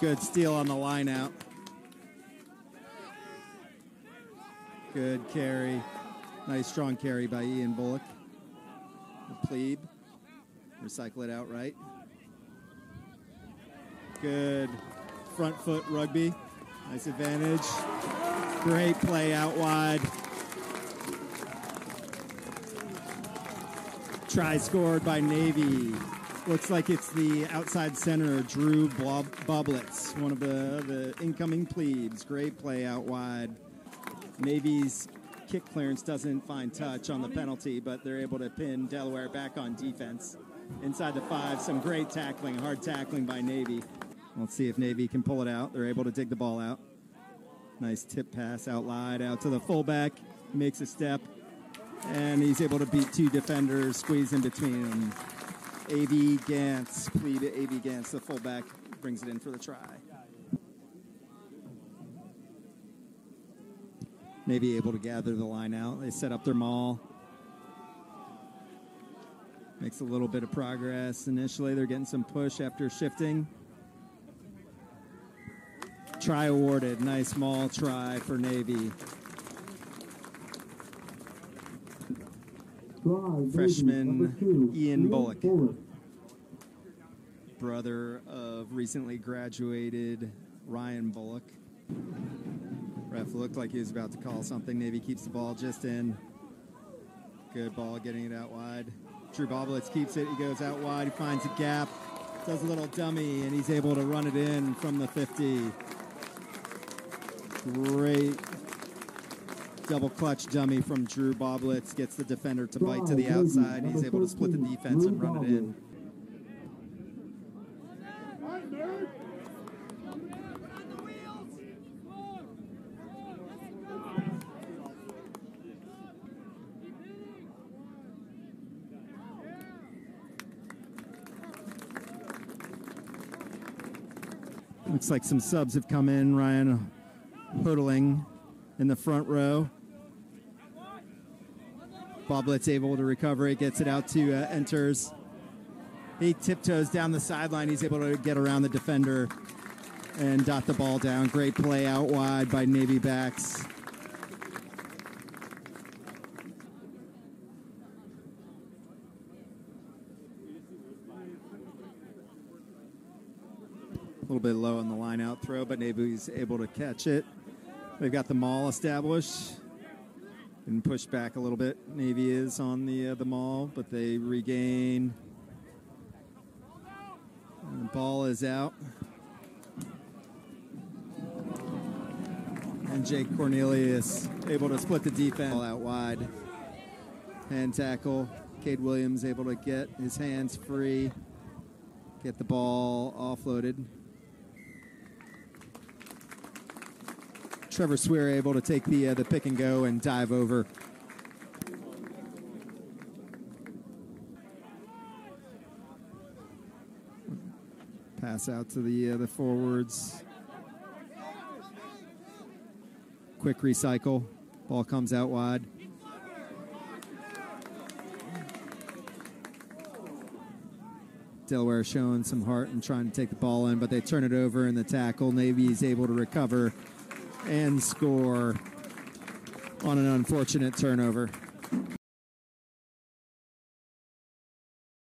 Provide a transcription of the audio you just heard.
Good steal on the line out. Good carry. Nice strong carry by Ian Bullock. Plebe. Recycle it out right. Good front foot rugby. Nice advantage. Great play out wide. Try scored by Navy. Looks like it's the outside center, Drew Bob- Boblitz, one of the, the incoming plebes. Great play out wide. Navy's kick clearance doesn't find touch on the penalty, but they're able to pin Delaware back on defense. Inside the five, some great tackling, hard tackling by Navy. Let's see if Navy can pull it out. They're able to dig the ball out. Nice tip pass out wide, out to the fullback. Makes a step, and he's able to beat two defenders, squeeze in between them. A.B. Gantz, plebe A.B. Gantz, the fullback, brings it in for the try. Maybe able to gather the line out. They set up their maul. Makes a little bit of progress initially. They're getting some push after shifting. Try awarded. Nice maul try for Navy. Freshman Ian Bullock, brother of recently graduated Ryan Bullock. Ref looked like he was about to call something. Navy keeps the ball just in. Good ball, getting it out wide. Drew Boblitz keeps it. He goes out wide. He finds a gap. Does a little dummy, and he's able to run it in from the 50. Great double clutch dummy from Drew Boblitz. Gets the defender to bite to the outside. He's able to split the defense and run it in. Looks like some subs have come in. Ryan Hoodling in the front row. Boblitz able to recover it, gets it out to uh, enters. He tiptoes down the sideline. He's able to get around the defender and dot the ball down. Great play out wide by Navy backs. A little bit low on the line out throw, but Navy's able to catch it. They've got the maul established and pushed back a little bit. Navy is on the uh, the maul, but they regain. And the ball is out. And Jake Cornelius able to split the defense Ball out wide. Hand tackle. Cade Williams able to get his hands free, get the ball offloaded. Trevor Swear able to take the uh, the pick and go and dive over. Pass out to the uh, the forwards. Quick recycle. Ball comes out wide. Delaware showing some heart and trying to take the ball in, but they turn it over in the tackle. Navy is able to recover and score on an unfortunate turnover.